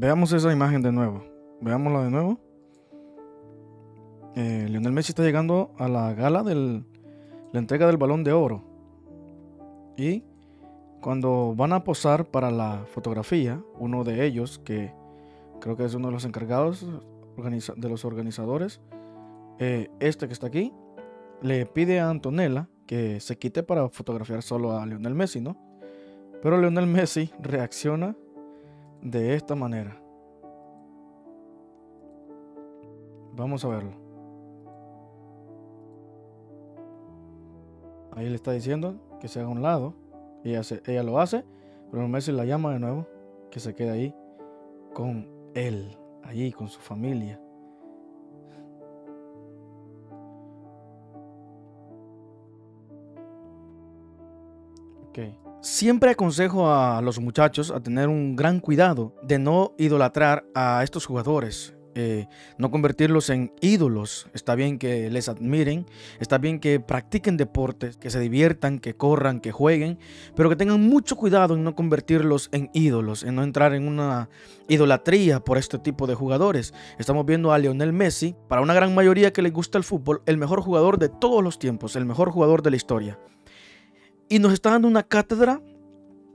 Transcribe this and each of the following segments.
Veamos esa imagen de nuevo. Veámosla de nuevo. Eh, Lionel Messi está llegando a la gala de la entrega del balón de oro. Y cuando van a posar para la fotografía, uno de ellos, que creo que es uno de los encargados de los organizadores, eh, este que está aquí, le pide a Antonella que se quite para fotografiar solo a Lionel Messi, ¿no? Pero Lionel Messi reacciona de esta manera. Vamos a verlo. Ahí le está diciendo que se haga a un lado. Ella, ella lo hace, pero Messi la llama de nuevo, que se quede ahí con él, allí con su familia. Siempre aconsejo a los muchachos a tener un gran cuidado de no idolatrar a estos jugadores. Eh, no convertirlos en ídolos. Está bien que les admiren, está bien que practiquen deportes, que se diviertan, que corran, que jueguen, pero que tengan mucho cuidado en no convertirlos en ídolos, en no entrar en una idolatría por este tipo de jugadores. Estamos viendo a Lionel Messi, para una gran mayoría que le gusta el fútbol, el mejor jugador de todos los tiempos, el mejor jugador de la historia. Y nos está dando una cátedra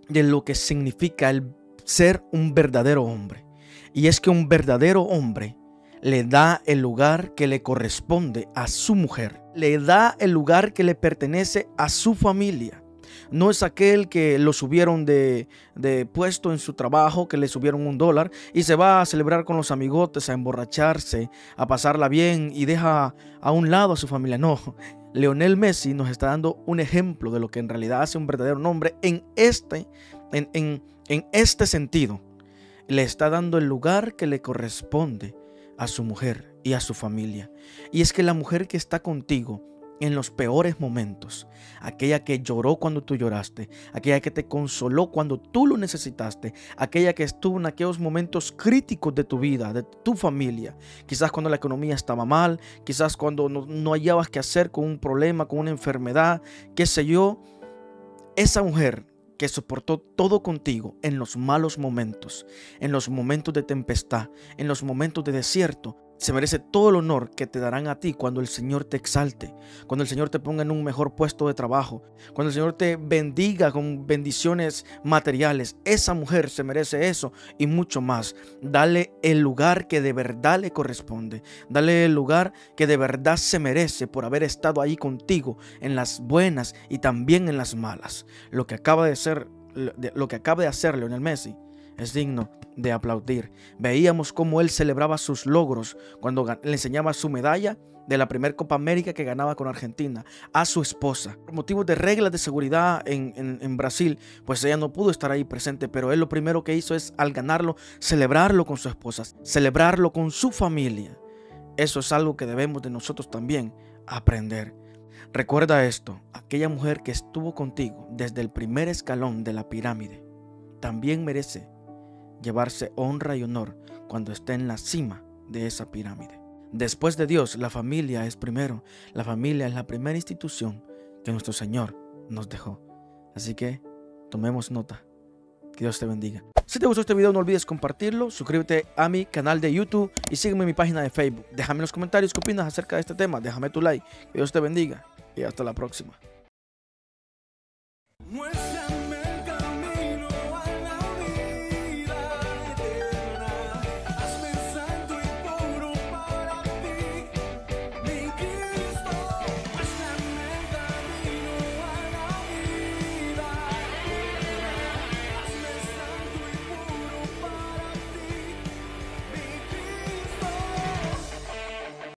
de lo que significa el ser un verdadero hombre. Y es que un verdadero hombre le da el lugar que le corresponde a su mujer. Le da el lugar que le pertenece a su familia. No es aquel que lo subieron de, de, puesto en su trabajo, que le subieron un dólar y se va a celebrar con los amigotes, a emborracharse, a pasarla bien y deja a un lado a su familia. No, Leonel Messi nos está dando un ejemplo de lo que en realidad hace un verdadero hombre en este, en, en, en este sentido le está dando el lugar que le corresponde a su mujer y a su familia. Y es que la mujer que está contigo en los peores momentos, aquella que lloró cuando tú lloraste, aquella que te consoló cuando tú lo necesitaste, aquella que estuvo en aquellos momentos críticos de tu vida, de tu familia, quizás cuando la economía estaba mal, quizás cuando no, no hallabas qué hacer con un problema, con una enfermedad, qué sé yo, esa mujer que soportó todo contigo en los malos momentos, en los momentos de tempestad, en los momentos de desierto, se merece todo el honor que te darán a ti cuando el Señor te exalte, cuando el Señor te ponga en un mejor puesto de trabajo, cuando el Señor te bendiga con bendiciones materiales. Esa mujer se merece eso y mucho más. Dale el lugar que de verdad le corresponde. Dale el lugar que de verdad se merece por haber estado ahí contigo en las buenas y también en las malas. Lo que acaba de ser lo que acaba de hacer Leonel Messi es digno de aplaudir. Veíamos cómo él celebraba sus logros cuando le enseñaba su medalla de la primera Copa América que ganaba con Argentina a su esposa. Por motivos de reglas de seguridad en, en, Brasil, pues ella no pudo estar ahí presente, pero él lo primero que hizo es al ganarlo, celebrarlo con su esposa, celebrarlo con su familia. Eso es algo que debemos de nosotros también aprender. Recuerda esto, aquella mujer que estuvo contigo desde el primer escalón de la pirámide, también merece llevarse honra y honor cuando esté en la cima de esa pirámide. Después de Dios, la familia es primero. La familia es la primera institución que nuestro Señor nos dejó. Así que tomemos nota. Que Dios te bendiga. Si te gustó este video no olvides compartirlo, suscríbete a mi canal de YouTube y sígueme en mi página de Facebook. Déjame en los comentarios qué opinas acerca de este tema, déjame tu like. Que Dios te bendiga y hasta la próxima.